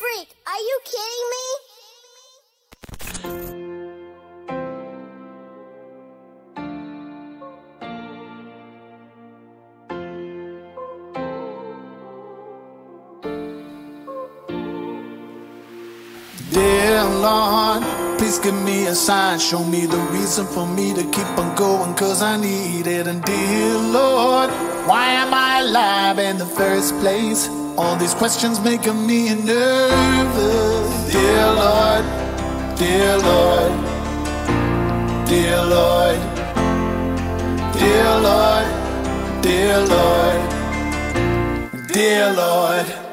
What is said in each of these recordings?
Freek, are you kidding me? Dear Lord, please give me a sign. Show me the reason for me to keep on going, cause I need it. And dear Lord, why am I alive in the first place? All these questions making me nervous. Dear Lord, dear Lord, dear Lord, dear Lord, dear Lord, dear Lord. Freek,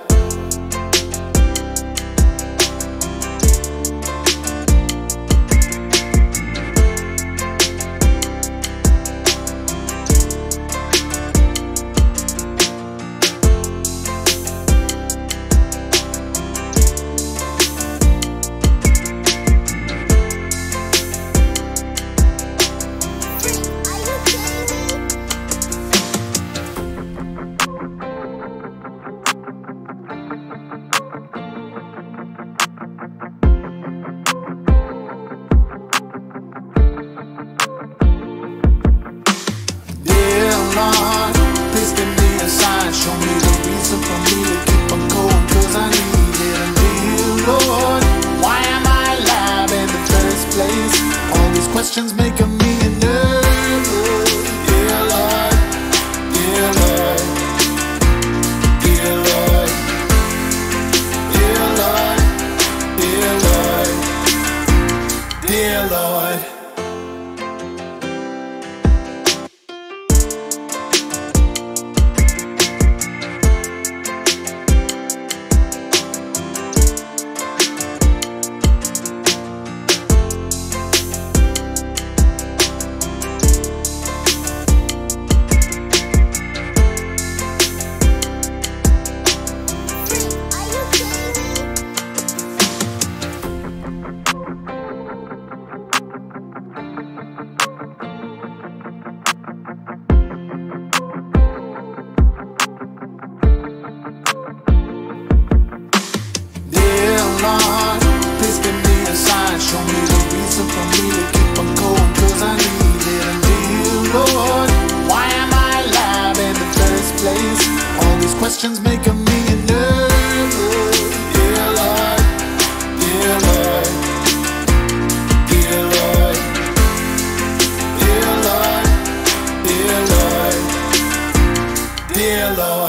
Lord, please give me a sign. Show me the reason for me to keep on going, cause I need it. And dear Lord, why am I alive in the first place? All these questions making me nervous. Dear Lord, dear Lord, dear Lord, dear Lord, dear Lord. Lord, please give me a sign. Show me the reason for me to keep on going, cause I need it. And dear Lord, why am I alive in the first place? All these questions making me nervous. Dear Lord, dear Lord, dear Lord, dear Lord, dear Lord.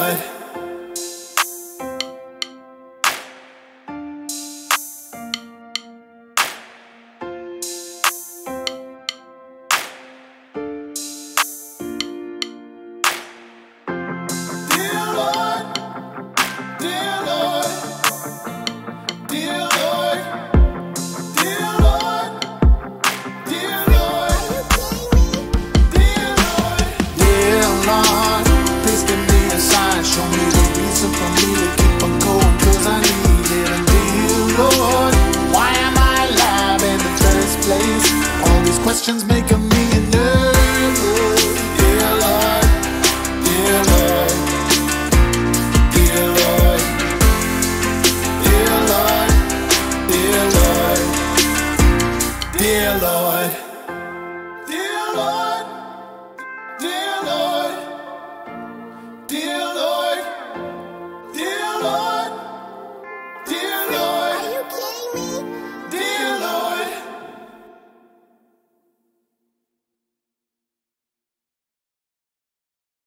Lord, please give me a sign. Show me the reason for me to keep on going, cause I need it indeed, Lord. Why am I alive in the first place? All these questions making me nervous. Dear Lord, dear Lord, dear Lord, dear Lord, dear Lord.